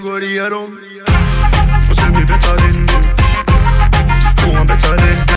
gorillero.